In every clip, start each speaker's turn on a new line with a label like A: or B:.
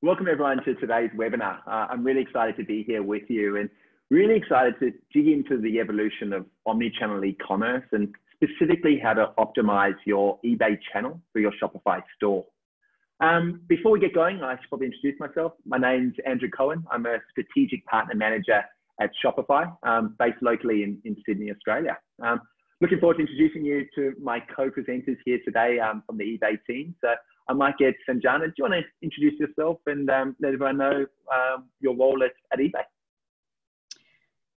A: Welcome everyone to today's webinar. Uh, I'm really excited to be here with you and really excited to dig into the evolution of omni-channel e-commerce and specifically how to optimize your eBay channel for your Shopify store. Um, before we get going, I should probably introduce myself. My name's Andrew Cohen. I'm a strategic partner manager at Shopify, um, based locally in, in Sydney, Australia. Um, looking forward to introducing you to my co-presenters here today um, from the eBay team. So I might get Sanjana. Do you want to introduce yourself and um, let everyone know um, your role at, at eBay?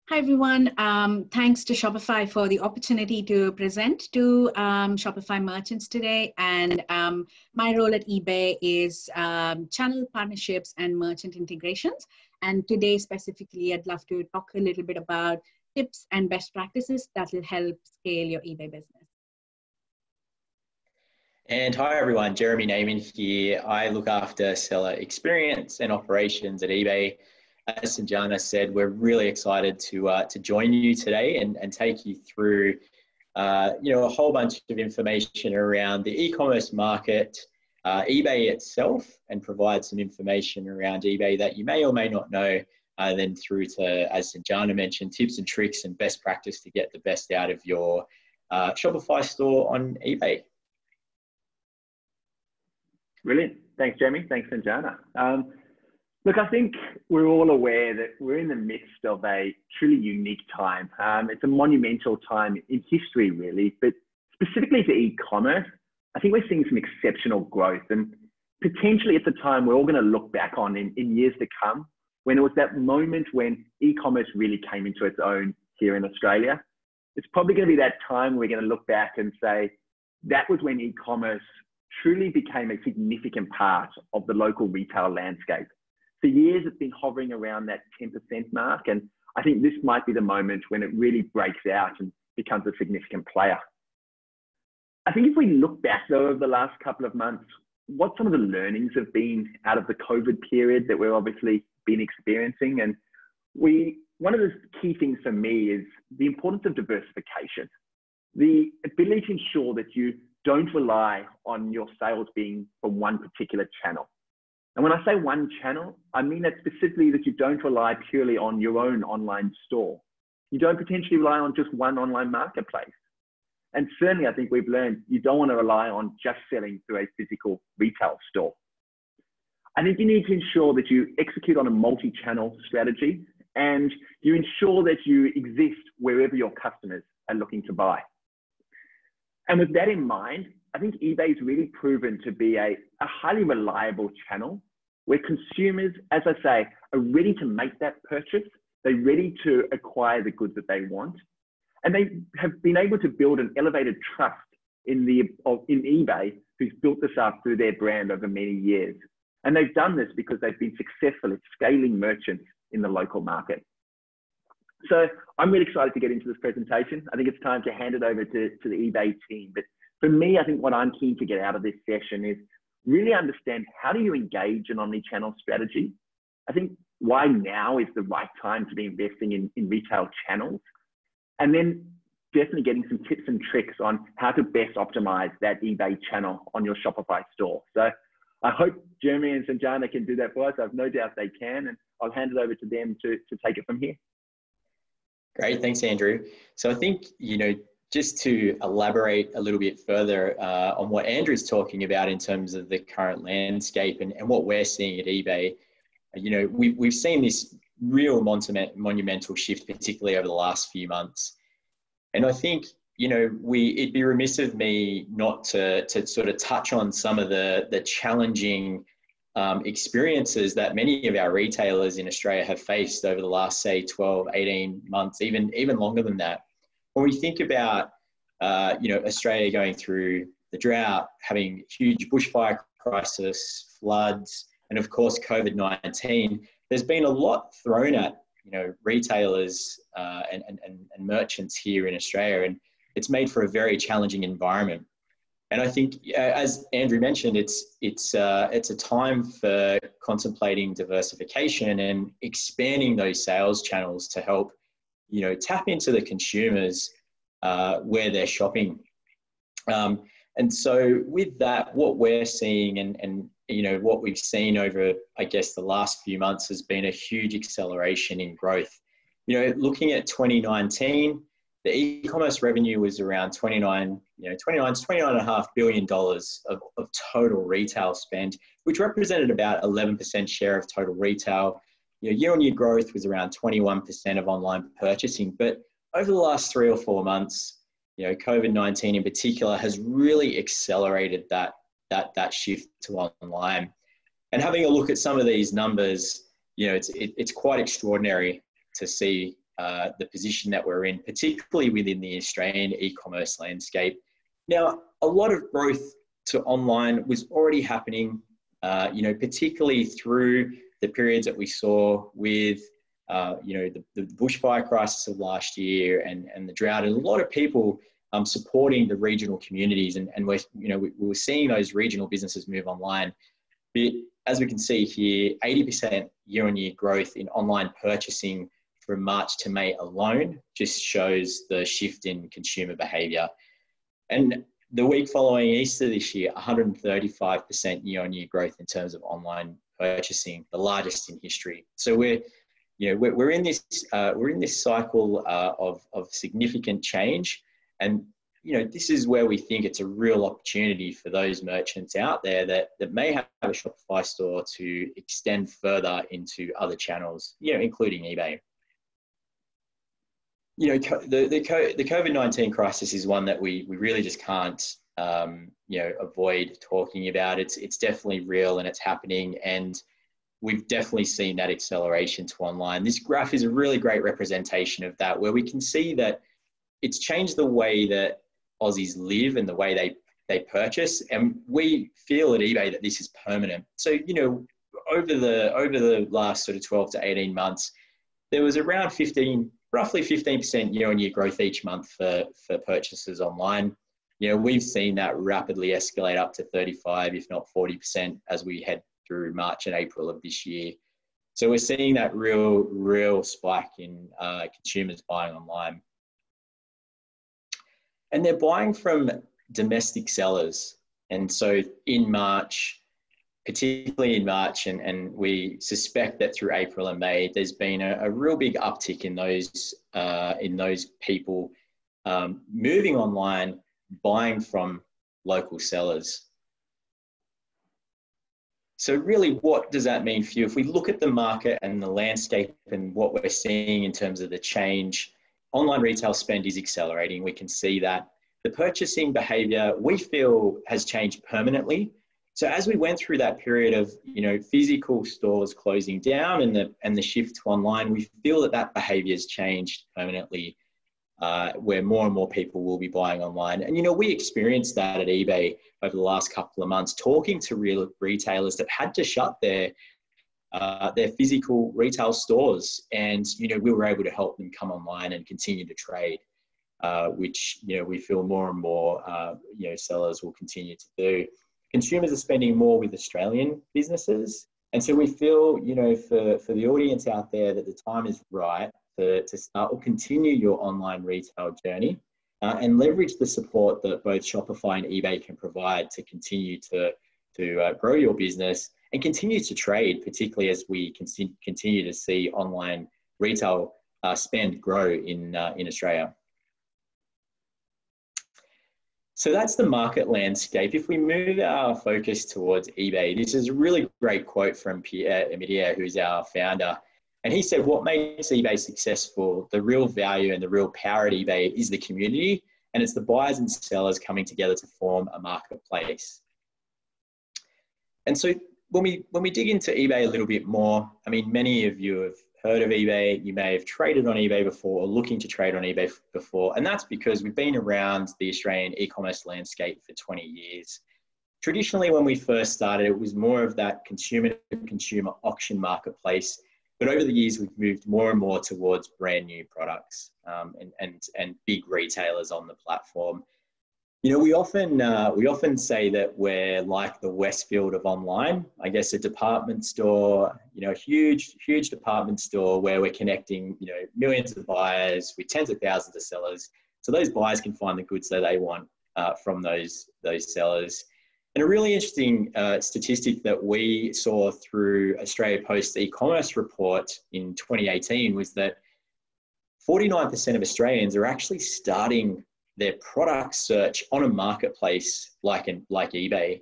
B: Hi, everyone. Um, thanks to Shopify for the opportunity to present to um, Shopify merchants today. And um, my role at eBay is um, channel partnerships and merchant integrations. And today, specifically, I'd love to talk a little bit about tips and best practices that will help scale your eBay business.
C: And hi everyone, Jeremy Naiman here. I look after seller experience and operations at eBay. As Sanjana said, we're really excited to, uh, to join you today and, and take you through uh, you know, a whole bunch of information around the e-commerce market, uh, eBay itself, and provide some information around eBay that you may or may not know, uh, then through to, as Sanjana mentioned, tips and tricks and best practice to get the best out of your uh, Shopify store on eBay.
A: Brilliant. Thanks, Jamie. Thanks, Sanjana. Um, look, I think we're all aware that we're in the midst of a truly unique time. Um, it's a monumental time in history, really, but specifically to e-commerce, I think we're seeing some exceptional growth and potentially it's a time we're all going to look back on in, in years to come when it was that moment when e-commerce really came into its own here in Australia. It's probably going to be that time we're going to look back and say, that was when e-commerce truly became a significant part of the local retail landscape. For years, it's been hovering around that 10% mark, and I think this might be the moment when it really breaks out and becomes a significant player. I think if we look back though over the last couple of months, what some of the learnings have been out of the COVID period that we're obviously been experiencing, and we one of the key things for me is the importance of diversification, the ability to ensure that you don't rely on your sales being from one particular channel. And when I say one channel, I mean that specifically that you don't rely purely on your own online store. You don't potentially rely on just one online marketplace. And certainly, I think we've learned you don't want to rely on just selling through a physical retail store. I think you need to ensure that you execute on a multi channel strategy and you ensure that you exist wherever your customers are looking to buy. And with that in mind, I think eBay's really proven to be a, a highly reliable channel where consumers, as I say, are ready to make that purchase. They're ready to acquire the goods that they want. And they have been able to build an elevated trust in, the, in eBay, who's built this up through their brand over many years. And they've done this because they've been successful at scaling merchants in the local market. So I'm really excited to get into this presentation. I think it's time to hand it over to, to the eBay team. But for me, I think what I'm keen to get out of this session is really understand how do you engage an omni-channel strategy? I think why now is the right time to be investing in, in retail channels. And then definitely getting some tips and tricks on how to best optimize that eBay channel on your Shopify store. So I hope Jeremy and Sanjana can do that for us. I have no doubt they can, and I'll hand it over to them to, to take it from here.
C: Great, thanks, Andrew. So I think, you know, just to elaborate a little bit further uh, on what Andrew's talking about in terms of the current landscape and, and what we're seeing at eBay, you know, we've, we've seen this real monumental shift, particularly over the last few months. And I think, you know, we it'd be remiss of me not to, to sort of touch on some of the, the challenging um, experiences that many of our retailers in Australia have faced over the last, say, 12, 18 months, even, even longer than that. When we think about, uh, you know, Australia going through the drought, having huge bushfire crisis, floods, and of course, COVID-19, there's been a lot thrown at, you know, retailers uh, and, and, and merchants here in Australia, and it's made for a very challenging environment. And I think, as Andrew mentioned, it's it's uh, it's a time for contemplating diversification and expanding those sales channels to help, you know, tap into the consumers uh, where they're shopping. Um, and so, with that, what we're seeing, and and you know, what we've seen over, I guess, the last few months has been a huge acceleration in growth. You know, looking at 2019, the e-commerce revenue was around 29, you know, 29 to 29 and a half billion dollars of, of total retail spend, which represented about 11% share of total retail. You know, year-on-year growth was around 21% of online purchasing. But over the last three or four months, you know, COVID-19 in particular has really accelerated that, that, that shift to online. And having a look at some of these numbers, you know, it's, it, it's quite extraordinary to see uh, the position that we're in, particularly within the Australian e-commerce landscape. Now, a lot of growth to online was already happening, uh, you know, particularly through the periods that we saw with, uh, you know, the, the, bushfire crisis of last year and, and the drought, and a lot of people um, supporting the regional communities, and, and we're, you know, we, we were seeing those regional businesses move online. But as we can see here, 80% year-on-year growth in online purchasing from March to May alone just shows the shift in consumer behavior. And the week following Easter this year, 135% year on year growth in terms of online purchasing, the largest in history. So we're, you know, we're, in this, uh, we're in this cycle uh, of, of significant change. And, you know, this is where we think it's a real opportunity for those merchants out there that, that may have a Shopify store to extend further into other channels, you know, including eBay you know, the, the, the COVID-19 crisis is one that we, we really just can't, um, you know, avoid talking about. It's, it's definitely real and it's happening. And we've definitely seen that acceleration to online. This graph is a really great representation of that, where we can see that it's changed the way that Aussies live and the way they, they purchase. And we feel at eBay that this is permanent. So, you know, over the, over the last sort of 12 to 18 months, there was around 15 roughly 15% year on year growth each month for, for purchases online. You know, we've seen that rapidly escalate up to 35, if not 40%, as we head through March and April of this year. So we're seeing that real, real spike in uh, consumers buying online. And they're buying from domestic sellers. And so in March, particularly in March, and, and we suspect that through April and May, there's been a, a real big uptick in those uh, in those people um, moving online, buying from local sellers. So really, what does that mean for you? If we look at the market and the landscape and what we're seeing in terms of the change, online retail spend is accelerating. We can see that. The purchasing behavior we feel has changed permanently so as we went through that period of you know physical stores closing down and the and the shift to online, we feel that that behaviour has changed permanently, uh, where more and more people will be buying online. And you know we experienced that at eBay over the last couple of months, talking to real retailers that had to shut their uh, their physical retail stores, and you know we were able to help them come online and continue to trade. Uh, which you know we feel more and more uh, you know sellers will continue to do consumers are spending more with Australian businesses. And so we feel, you know, for, for the audience out there that the time is right to, to start or continue your online retail journey uh, and leverage the support that both Shopify and eBay can provide to continue to, to uh, grow your business and continue to trade, particularly as we continue to see online retail uh, spend grow in, uh, in Australia. So that's the market landscape. If we move our focus towards eBay, this is a really great quote from Pierre Omidyar, who's our founder. And he said, What makes eBay successful, the real value and the real power at eBay is the community, and it's the buyers and sellers coming together to form a marketplace. And so when we when we dig into eBay a little bit more, I mean, many of you have heard of eBay, you may have traded on eBay before or looking to trade on eBay before. And that's because we've been around the Australian e commerce landscape for 20 years. Traditionally, when we first started, it was more of that consumer to consumer auction marketplace. But over the years, we've moved more and more towards brand new products um, and, and, and big retailers on the platform. You know, we often uh, we often say that we're like the Westfield of online. I guess a department store, you know, a huge huge department store where we're connecting, you know, millions of buyers with tens of thousands of sellers, so those buyers can find the goods that they want uh, from those those sellers. And a really interesting uh, statistic that we saw through Australia Post e-commerce report in 2018 was that 49% of Australians are actually starting their product search on a marketplace like, in, like eBay.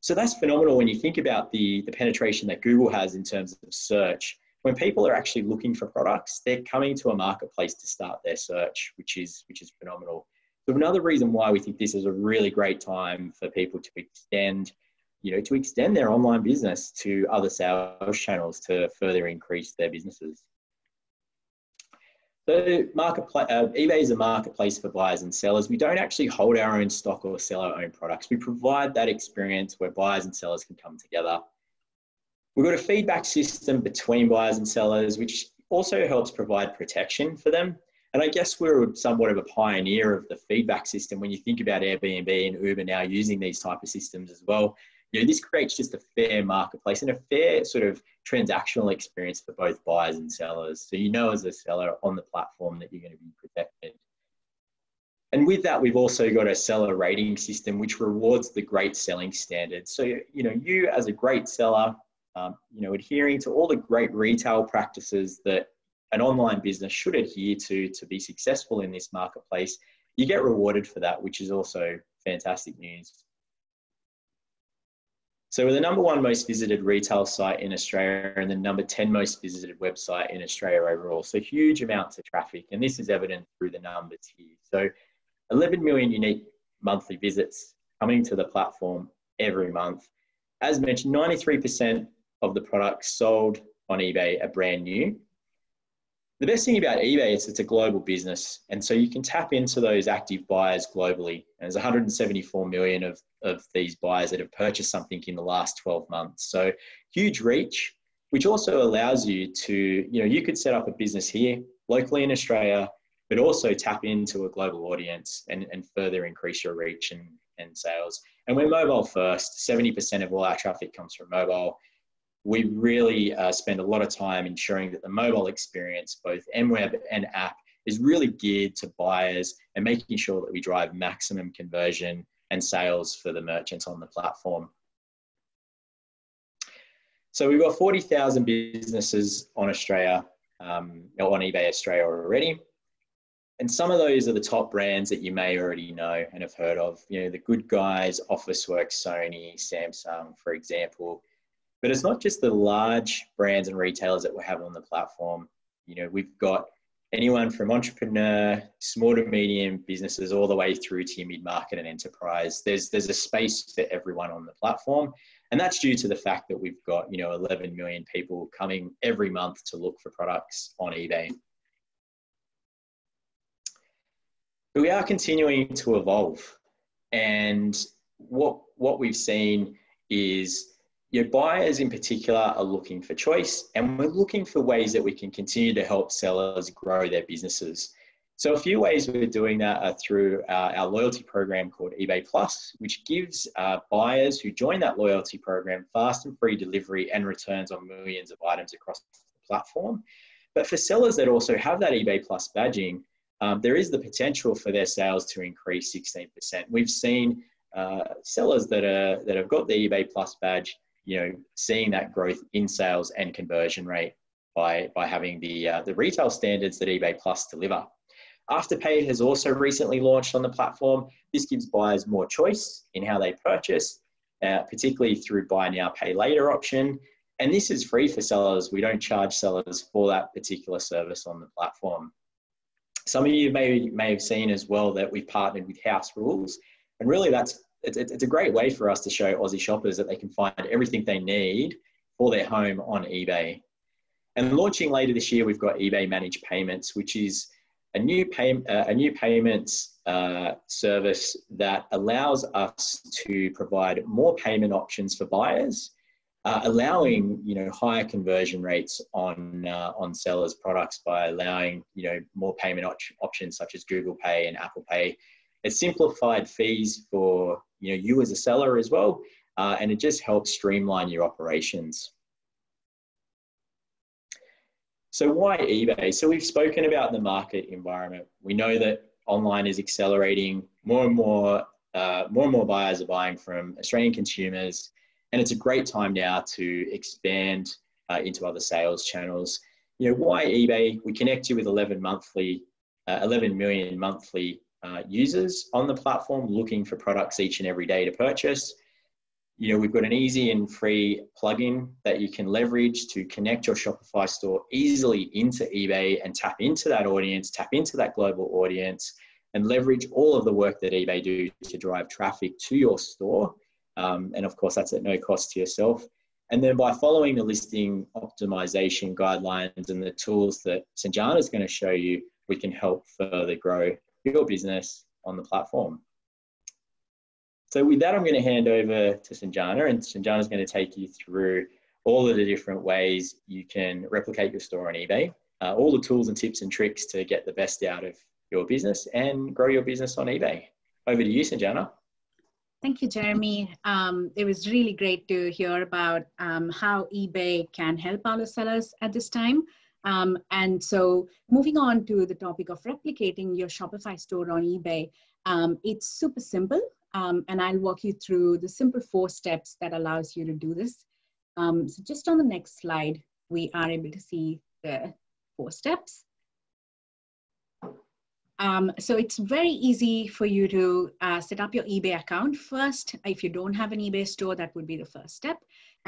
C: So that's phenomenal when you think about the, the penetration that Google has in terms of search. When people are actually looking for products, they're coming to a marketplace to start their search, which is, which is phenomenal. So another reason why we think this is a really great time for people to extend, you know, to extend their online business to other sales channels to further increase their businesses. So marketplace, uh, eBay is a marketplace for buyers and sellers. We don't actually hold our own stock or sell our own products. We provide that experience where buyers and sellers can come together. We've got a feedback system between buyers and sellers, which also helps provide protection for them. And I guess we're somewhat of a pioneer of the feedback system when you think about Airbnb and Uber now using these type of systems as well. You know, this creates just a fair marketplace and a fair sort of transactional experience for both buyers and sellers. So you know as a seller on the platform that you're going to be protected. And with that, we've also got a seller rating system which rewards the great selling standards. So you know, you as a great seller, um, you know, adhering to all the great retail practices that an online business should adhere to to be successful in this marketplace, you get rewarded for that, which is also fantastic news. So we're the number one most visited retail site in Australia and the number 10 most visited website in Australia overall. So huge amounts of traffic. And this is evident through the numbers here. So 11 million unique monthly visits coming to the platform every month. As mentioned, 93% of the products sold on eBay are brand new the best thing about eBay is it's a global business. And so you can tap into those active buyers globally. And there's 174 million of, of these buyers that have purchased something in the last 12 months. So huge reach, which also allows you to, you know, you could set up a business here locally in Australia, but also tap into a global audience and, and further increase your reach and, and sales. And we're mobile first. 70% of all our traffic comes from mobile we really uh, spend a lot of time ensuring that the mobile experience, both MWeb and app, is really geared to buyers and making sure that we drive maximum conversion and sales for the merchants on the platform. So we've got 40,000 businesses on Australia, um, on eBay Australia already. And some of those are the top brands that you may already know and have heard of. You know, the Good Guys, Officeworks, Sony, Samsung, for example. But it's not just the large brands and retailers that we have on the platform. You know, we've got anyone from entrepreneur, small to medium businesses, all the way through to mid market and enterprise. There's there's a space for everyone on the platform, and that's due to the fact that we've got you know 11 million people coming every month to look for products on eBay. But we are continuing to evolve, and what what we've seen is your buyers in particular are looking for choice and we're looking for ways that we can continue to help sellers grow their businesses. So a few ways we're doing that are through uh, our loyalty program called eBay Plus, which gives uh, buyers who join that loyalty program fast and free delivery and returns on millions of items across the platform. But for sellers that also have that eBay Plus badging, um, there is the potential for their sales to increase 16%. We've seen uh, sellers that are that have got the eBay Plus badge you know, seeing that growth in sales and conversion rate by, by having the, uh, the retail standards that eBay Plus deliver. Afterpay has also recently launched on the platform. This gives buyers more choice in how they purchase, uh, particularly through buy now, pay later option. And this is free for sellers. We don't charge sellers for that particular service on the platform. Some of you may, may have seen as well that we've partnered with House Rules. And really that's it's, it's a great way for us to show Aussie shoppers that they can find everything they need for their home on eBay. And launching later this year, we've got eBay Managed Payments, which is a new, pay, uh, a new payments uh, service that allows us to provide more payment options for buyers, uh, allowing you know higher conversion rates on uh, on sellers' products by allowing you know more payment op- options such as Google Pay and Apple Pay. It's simplified fees for you know you as a seller as well, uh, and it just helps streamline your operations. So why eBay? So we've spoken about the market environment. We know that online is accelerating. More and more uh, more and more buyers are buying from Australian consumers, and it's a great time now to expand uh, into other sales channels. You know, why eBay? We connect you with 11 monthly, uh, 11 million monthly uh, users on the platform looking for products each and every day to purchase. You know, we've got an easy and free plugin that you can leverage to connect your Shopify store easily into eBay and tap into that audience, tap into that global audience, and leverage all of the work that eBay do to drive traffic to your store. Um, and of course, that's at no cost to yourself. And then by following the listing optimization guidelines and the tools that Sanjana is going to show you, we can help further grow your business on the platform. So with that, I'm going to hand over to Sanjana and Sanjana is going to take you through all of the different ways you can replicate your store on eBay, uh, all the tools and tips and tricks to get the best out of your business and grow your business on eBay. Over to you, Sanjana.
B: Thank you, Jeremy. Um, it was really great to hear about um, how eBay can help our sellers at this time. Um, and so moving on to the topic of replicating your Shopify store on eBay, um, it's super simple. Um, and I'll walk you through the simple four steps that allows you to do this. Um, so just on the next slide, we are able to see the four steps. Um, so it's very easy for you to uh, set up your eBay account first. If you don't have an eBay store, that would be the first step.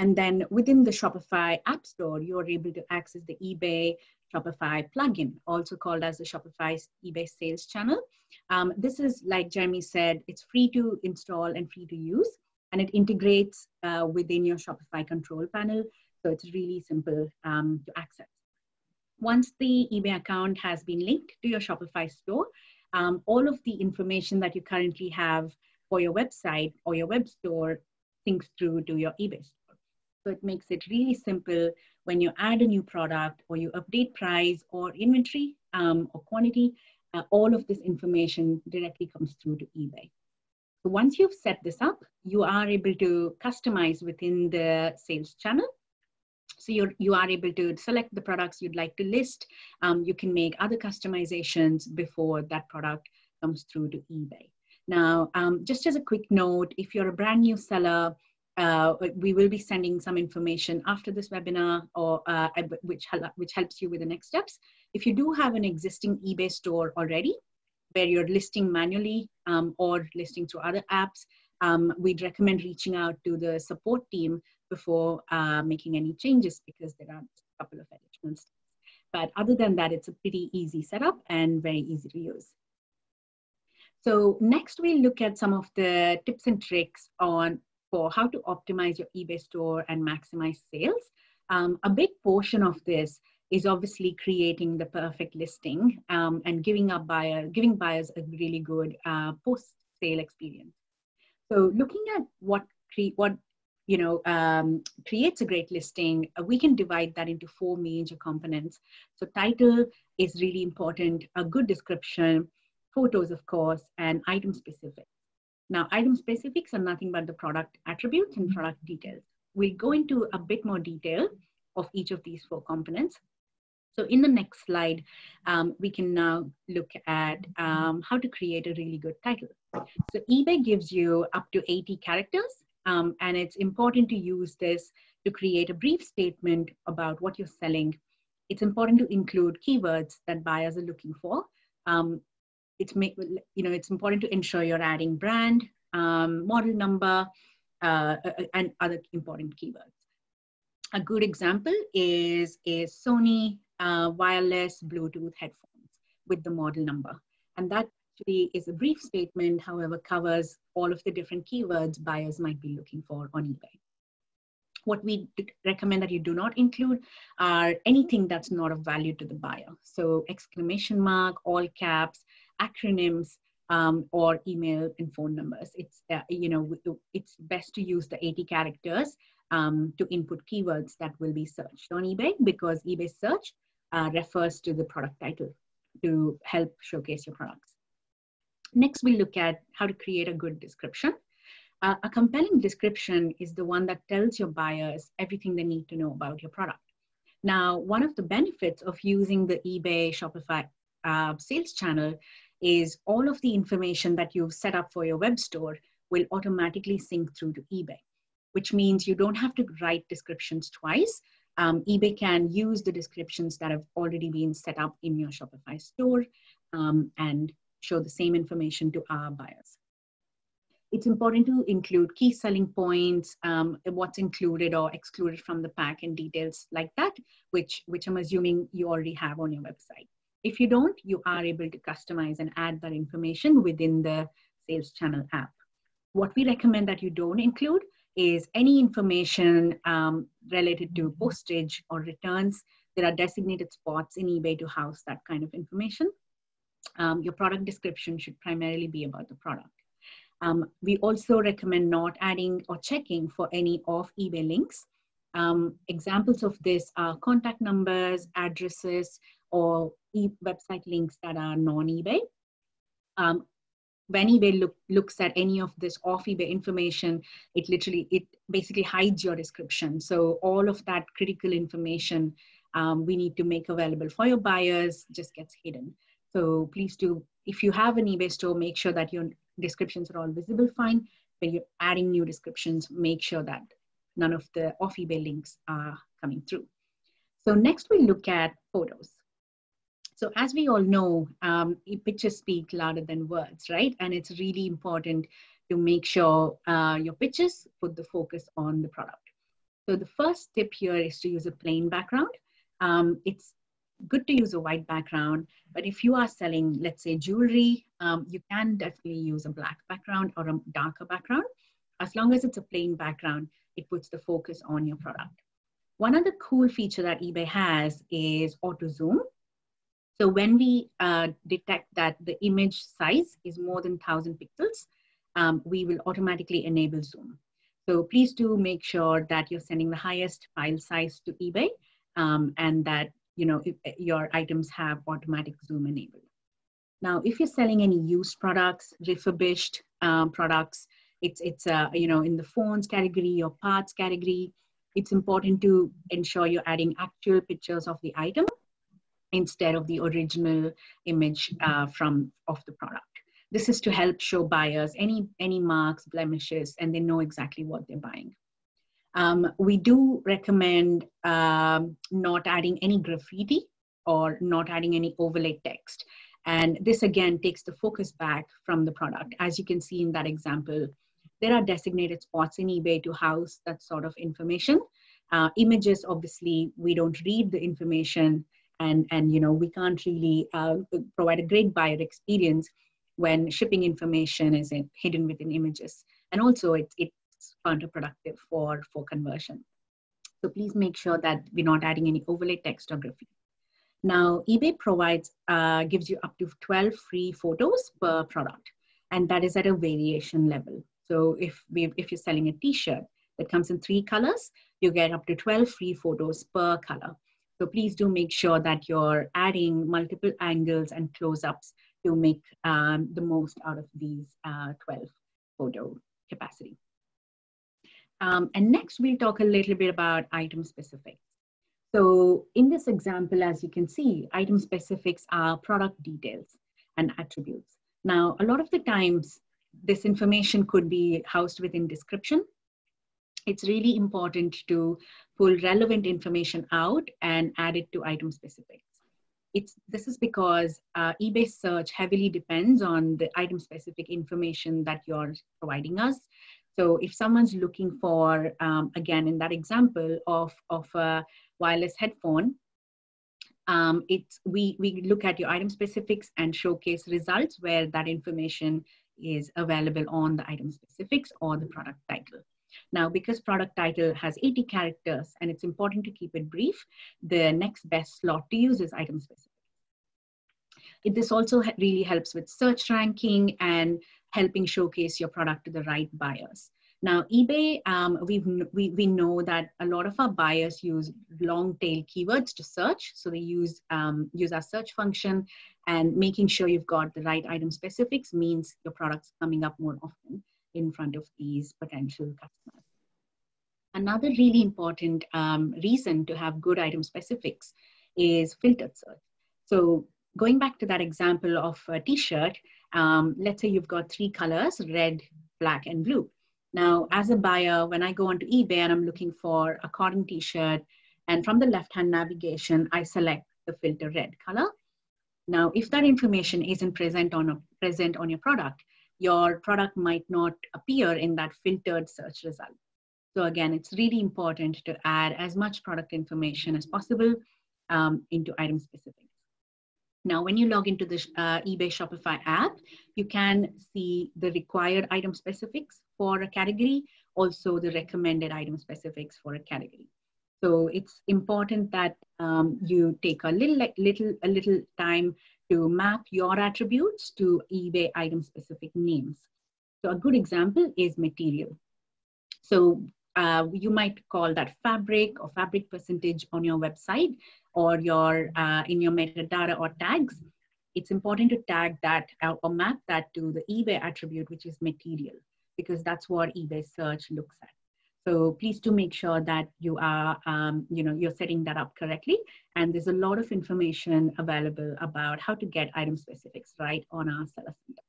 B: And then within the Shopify App Store, you're able to access the eBay Shopify plugin, also called as the Shopify eBay sales channel. Um, this is, like Jeremy said, it's free to install and free to use, and it integrates uh, within your Shopify control panel. So it's really simple um, to access. Once the eBay account has been linked to your Shopify store, um, all of the information that you currently have for your website or your web store syncs through to your eBay store. So it makes it really simple when you add a new product or you update price or inventory um, or quantity, uh, all of this information directly comes through to eBay. So once you've set this up, you are able to customize within the sales channel so you're, you are able to select the products you'd like to list. Um, you can make other customizations before that product comes through to eBay. Now, um, just as a quick note, if you're a brand new seller, uh, we will be sending some information after this webinar or uh, which, which helps you with the next steps. If you do have an existing eBay store already, where you're listing manually um, or listing through other apps, um, we'd recommend reaching out to the support team before uh, making any changes because there are a couple of additional steps. But other than that, it's a pretty easy setup and very easy to use. So next we'll look at some of the tips and tricks on for how to optimize your eBay store and maximize sales. Um, a big portion of this is obviously creating the perfect listing um, and giving up buyer, giving buyers a really good uh, post-sale experience. So looking at what what you know, um, creates a great listing, uh, we can divide that into four major components. So title is really important, a good description, photos, of course, and item specific. Now, item specifics are nothing but the product attributes and product details. We'll go into a bit more detail of each of these four components. So in the next slide, um, we can now look at um, how to create a really good title. So eBay gives you up to 80 characters um, and it's important to use this to create a brief statement about what you're selling. It's important to include keywords that buyers are looking for. Um, it's, you know, it's important to ensure you're adding brand, um, model number, uh, and other important keywords. A good example is a Sony uh, wireless Bluetooth headphones with the model number. And that actually is a brief statement, however, covers all of the different keywords buyers might be looking for on eBay. What we recommend that you do not include are anything that's not of value to the buyer. So exclamation mark, all caps, acronyms, um, or email and phone numbers. It's, uh, you know, it's best to use the 80 characters um, to input keywords that will be searched on eBay because eBay search uh, refers to the product title to help showcase your products. Next, we look at how to create a good description. Uh, a compelling description is the one that tells your buyers everything they need to know about your product. Now, one of the benefits of using the eBay Shopify uh, sales channel is all of the information that you've set up for your web store will automatically sync through to eBay, which means you don't have to write descriptions twice. Um, eBay can use the descriptions that have already been set up in your Shopify store um, and show the same information to our buyers. It's important to include key selling points, um, what's included or excluded from the pack and details like that, which, which I'm assuming you already have on your website. If you don't, you are able to customize and add that information within the sales channel app. What we recommend that you don't include is any information um, related to postage or returns. There are designated spots in eBay to house that kind of information. Um, your product description should primarily be about the product. Um, we also recommend not adding or checking for any off eBay links. Um, examples of this are contact numbers, addresses, or e website links that are non-eBay. Um, when eBay look, looks at any of this off eBay information, it literally, it basically hides your description. So all of that critical information um, we need to make available for your buyers just gets hidden. So please do, if you have an eBay store, make sure that your descriptions are all visible fine. When you're adding new descriptions, make sure that none of the off eBay links are coming through. So next we look at photos. So as we all know, um, pictures speak louder than words, right? And it's really important to make sure uh, your pictures put the focus on the product. So the first tip here is to use a plain background. Um, it's good to use a white background, but if you are selling, let's say jewelry, um, you can definitely use a black background or a darker background. As long as it's a plain background, it puts the focus on your product. One other cool feature that eBay has is auto zoom. So when we uh, detect that the image size is more than 1000 pixels, um, we will automatically enable zoom. So please do make sure that you're sending the highest file size to eBay um, and that you know if, your items have automatic zoom enabled. Now, if you're selling any used products, refurbished um, products, it's it's uh, you know in the phones category or parts category, it's important to ensure you're adding actual pictures of the item instead of the original image uh, from of the product. This is to help show buyers any, any marks, blemishes, and they know exactly what they're buying. Um, we do recommend um, not adding any graffiti or not adding any overlay text. And this again takes the focus back from the product. As you can see in that example, there are designated spots in eBay to house that sort of information. Uh, images, obviously, we don't read the information and and you know we can't really uh, provide a great buyer experience when shipping information is hidden within images. And also it, it's counterproductive for for conversion. So please make sure that we're not adding any overlay text or graffiti now ebay provides uh, gives you up to 12 free photos per product and that is at a variation level. So if we if you're selling a t-shirt that comes in three colors you get up to 12 free photos per color so please do make sure that you're adding multiple angles and close-ups to make um, the most out of these uh, 12 photo capacity. Um, and next we'll talk a little bit about item specifics. So in this example, as you can see, item specifics are product details and attributes. Now, a lot of the times, this information could be housed within description it's really important to pull relevant information out and add it to item specifics. It's, this is because uh, eBay search heavily depends on the item specific information that you're providing us. So if someone's looking for, um, again, in that example of, of a wireless headphone, um, it's, we, we look at your item specifics and showcase results where that information is available on the item specifics or the product title. Now, because product title has 80 characters and it's important to keep it brief, the next best slot to use is item specific. It, this also really helps with search ranking and helping showcase your product to the right buyers. Now, eBay, um, we've, we, we know that a lot of our buyers use long tail keywords to search. So they use, um, use our search function and making sure you've got the right item specifics means your product's coming up more often in front of these potential customers. Another really important um, reason to have good item specifics is filtered search. So going back to that example of a t-shirt, um, let's say you've got three colors, red, black, and blue. Now, as a buyer, when I go onto eBay and I'm looking for a cotton t-shirt, and from the left-hand navigation, I select the filter red color. Now, if that information isn't present on, a, present on your product, your product might not appear in that filtered search result. So again, it's really important to add as much product information as possible um, into item specifics. Now, when you log into the uh, eBay Shopify app, you can see the required item specifics for a category, also the recommended item specifics for a category. So it's important that um, you take a little, little, a little time to map your attributes to eBay item specific names. So a good example is material. So uh, you might call that fabric or fabric percentage on your website or your uh, in your metadata or tags. It's important to tag that or map that to the eBay attribute, which is material, because that's what eBay search looks at. So please do make sure that you are, um, you know, you're setting that up correctly. And there's a lot of information available about how to get item specifics right on our seller center.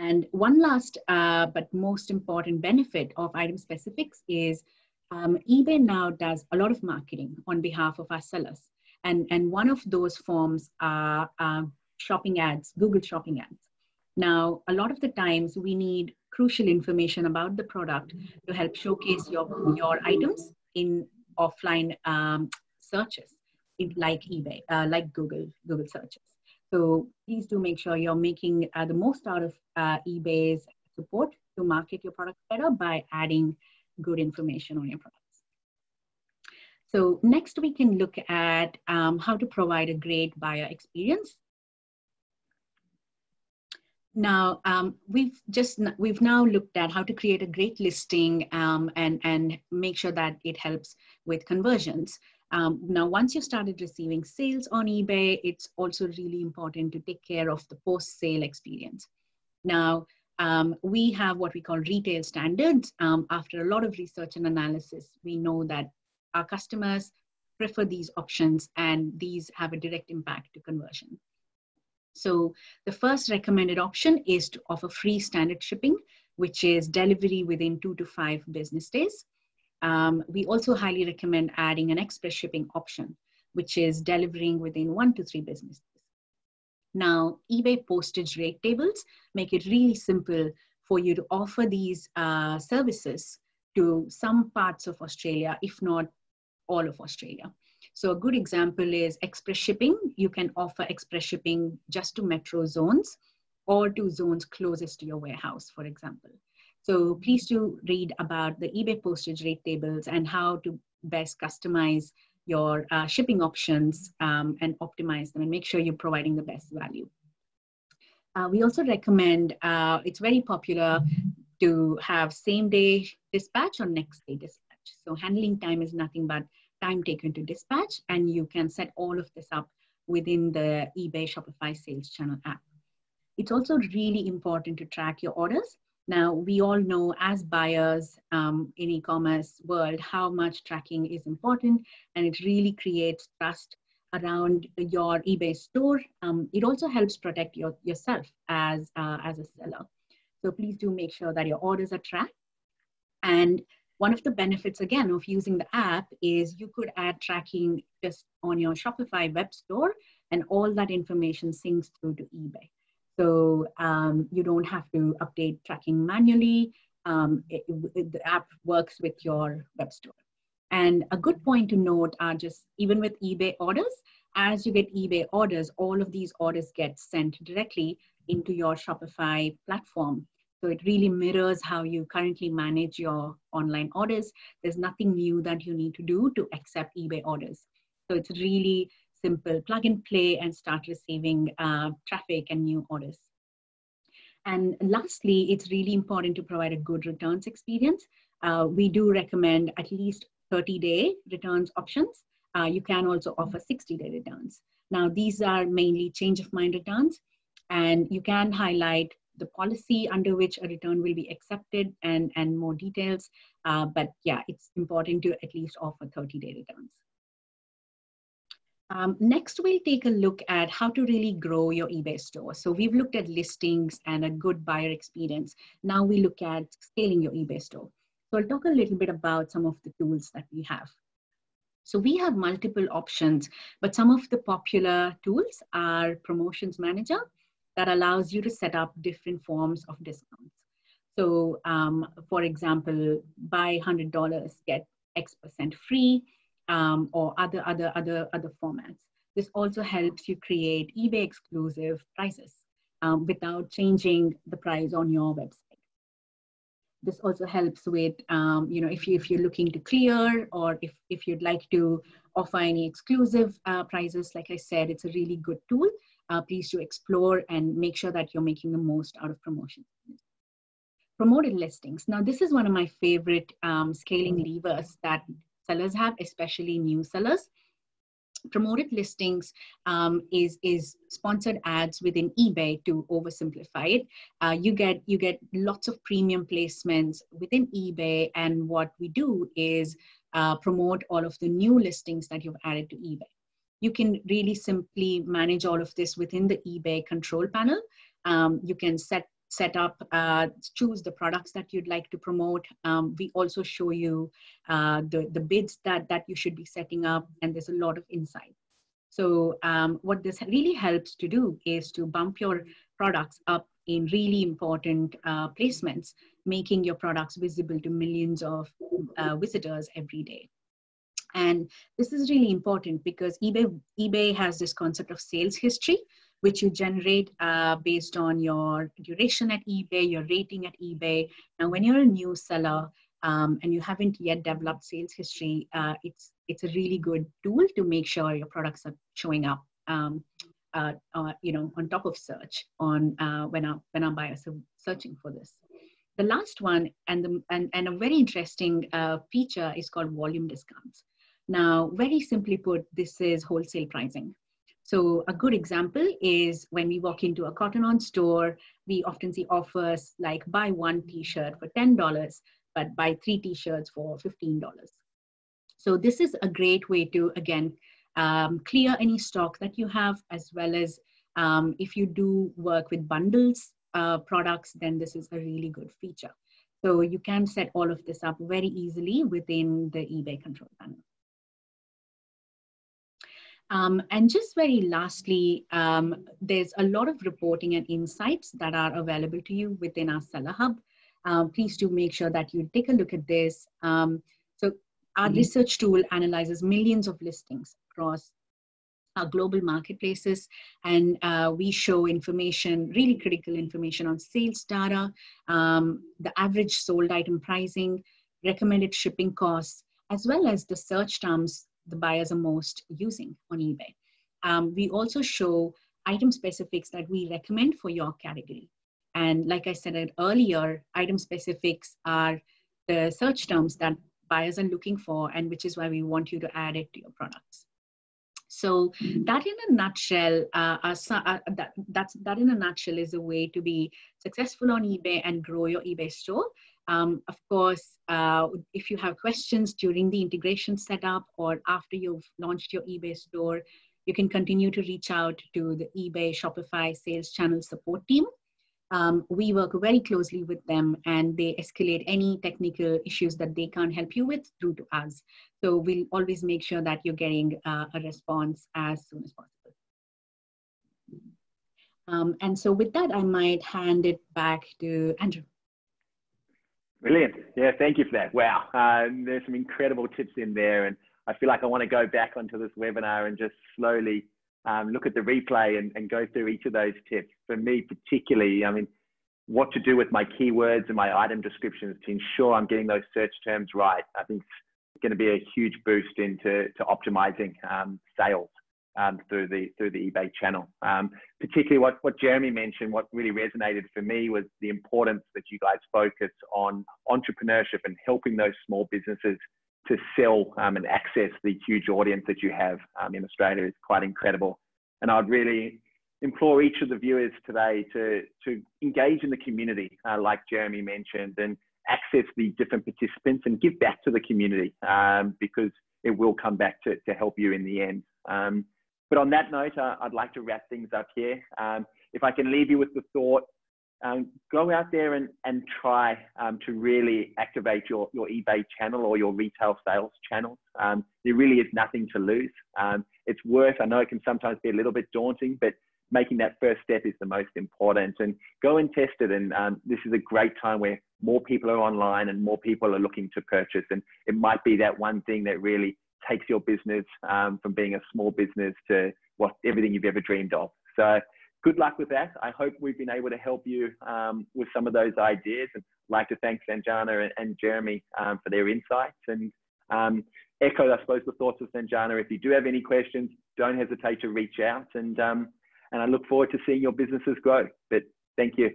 B: And one last uh, but most important benefit of item specifics is um, eBay now does a lot of marketing on behalf of our sellers. And, and one of those forms are uh, shopping ads, Google shopping ads. Now, a lot of the times we need crucial information about the product to help showcase your, your items in offline um, searches like eBay, uh, like Google, Google searches. So please do make sure you're making uh, the most out of uh, eBay's support to market your product better by adding good information on your products. So next we can look at um, how to provide a great buyer experience. Now um, we've just we've now looked at how to create a great listing um, and and make sure that it helps with conversions. Um, now, once you've started receiving sales on eBay, it's also really important to take care of the post-sale experience. Now, um, we have what we call retail standards. Um, after a lot of research and analysis, we know that our customers prefer these options and these have a direct impact to conversion. So the first recommended option is to offer free standard shipping, which is delivery within two to five business days. Um, we also highly recommend adding an express shipping option, which is delivering within one to three business days. Now, eBay postage rate tables make it really simple for you to offer these uh, services to some parts of Australia, if not all of Australia. So a good example is express shipping. You can offer express shipping just to metro zones or to zones closest to your warehouse, for example. So please do read about the eBay postage rate tables and how to best customize your uh, shipping options um, and optimize them and make sure you're providing the best value. Uh, we also recommend, uh, it's very popular to have same day dispatch or next day dispatch. So handling time is nothing but time taken to dispatch and you can set all of this up within the eBay Shopify sales channel app. It's also really important to track your orders now, we all know as buyers um, in e-commerce world how much tracking is important and it really creates trust around your eBay store. Um, it also helps protect your, yourself as, uh, as a seller. So please do make sure that your orders are tracked. And one of the benefits again of using the app is you could add tracking just on your Shopify web store and all that information syncs through to eBay. So um, you don't have to update tracking manually. Um, it, it, the app works with your web store. And a good point to note are just even with eBay orders, as you get eBay orders, all of these orders get sent directly into your Shopify platform. So it really mirrors how you currently manage your online orders. There's nothing new that you need to do to accept eBay orders. So it's really simple plug and play and start receiving uh, traffic and new orders. And lastly, it's really important to provide a good returns experience. Uh, we do recommend at least 30 day returns options. Uh, you can also offer 60 day returns. Now, these are mainly change of mind returns, and you can highlight the policy under which a return will be accepted and, and more details. Uh, but yeah, it's important to at least offer 30 day returns. Um, next, we'll take a look at how to really grow your eBay store. So we've looked at listings and a good buyer experience. Now we look at scaling your eBay store. So I'll talk a little bit about some of the tools that we have. So we have multiple options, but some of the popular tools are Promotions Manager that allows you to set up different forms of discounts. So um, for example, buy $100, get X percent free, um, or other, other, other, other formats. This also helps you create eBay exclusive prices um, without changing the price on your website. This also helps with, um, you know, if, you, if you're looking to clear or if, if you'd like to offer any exclusive uh, prices, like I said, it's a really good tool. Uh, please do explore and make sure that you're making the most out of promotion. Promoted listings. Now, this is one of my favorite um, scaling levers that sellers have, especially new sellers promoted listings um, is is sponsored ads within ebay to oversimplify it uh, you get you get lots of premium placements within ebay and what we do is uh, promote all of the new listings that you've added to ebay you can really simply manage all of this within the ebay control panel um, you can set set up, uh, choose the products that you'd like to promote. Um, we also show you uh, the, the bids that, that you should be setting up, and there's a lot of insight. So um, what this really helps to do is to bump your products up in really important uh, placements, making your products visible to millions of uh, visitors every day. And this is really important because eBay, eBay has this concept of sales history which you generate uh, based on your duration at eBay, your rating at eBay. Now, when you're a new seller um, and you haven't yet developed sales history, uh, it's it's a really good tool to make sure your products are showing up. Um, uh, uh you know, on top of search on uh, when our when our buyers are searching for this. The last one and the and, and a very interesting uh, feature is called volume discounts. Now, very simply put, this is wholesale pricing. So a good example is when we walk into a Cotton On store, we often see offers like buy one t-shirt for $10, but buy three t-shirts for $15. So this is a great way to, again, um, clear any stock that you have, as well as um, if you do work with bundles uh, products, then this is a really good feature. So you can set all of this up very easily within the eBay control panel. Um, and just very lastly, um, there's a lot of reporting and insights that are available to you within our Seller Hub. Um, please do make sure that you take a look at this. Um, so our mm-hmm. research tool analyzes millions of listings across our global marketplaces and uh, we show information really critical information on sales data um, the average sold item pricing recommended shipping costs as well as the search terms the buyers are most using on eBay. Um, we also show item specifics that we recommend for your category. And like I said earlier, item specifics are the search terms that buyers are looking for, and which is why we want you to add it to your products. So that in a nutshell, uh, uh, uh, that, that's, that in a nutshell is a way to be successful on eBay and grow your eBay store. Um, of course, uh, if you have questions during the integration setup or after you've launched your eBay store, you can continue to reach out to the eBay Shopify sales channel support team. Um, we work very closely with them and they escalate any technical issues that they can't help you with through to us. So we'll always make sure that you're getting uh, a response as soon as possible. Um, and so with that, I might hand it back to Andrew.
A: Brilliant. Yeah, thank you for that. Wow. Uh, there's some incredible tips in there. And I feel like I want to go back onto this webinar and just slowly um, look at the replay and, and go through each of those tips. For me, particularly, I mean, what to do with my keywords and my item descriptions to ensure I'm getting those search terms right. I think it's going to be a huge boost into to optimizing um, sales um, through the through the eBay channel. Um, particularly, what what Jeremy mentioned, what really resonated for me was the importance that you guys focus on entrepreneurship and helping those small businesses to sell um, and access the huge audience that you have um, in Australia is quite incredible. And I'd really implore each of the viewers today to to engage in the community, uh, like Jeremy mentioned, and access the different participants and give back to the community um, because it will come back to, to help you in the end. Um, but on that note, uh, I'd like to wrap things up here. Um, if I can leave you with the thought, um, go out there and, and try um, to really activate your, your eBay channel or your retail sales channel. Um, there really is nothing to lose. Um, it's worth, I know it can sometimes be a little bit daunting, but making that first step is the most important. And go and test it. And um, this is a great time where more people are online and more people are looking to purchase. And it might be that one thing that really takes your business um, from being a small business to what everything you've ever dreamed of. So good luck with that. I hope we've been able to help you um, with some of those ideas. And I'd like to thank Sanjana and, and Jeremy um, for their insights and um, echo, I suppose, the thoughts of Sanjana. If you do have any questions, don't hesitate to reach out. And, um, and I look forward to seeing your businesses grow. But thank you.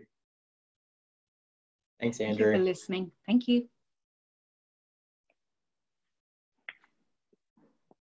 C: Thanks, Andrew.
B: Thank you for listening. Thank you.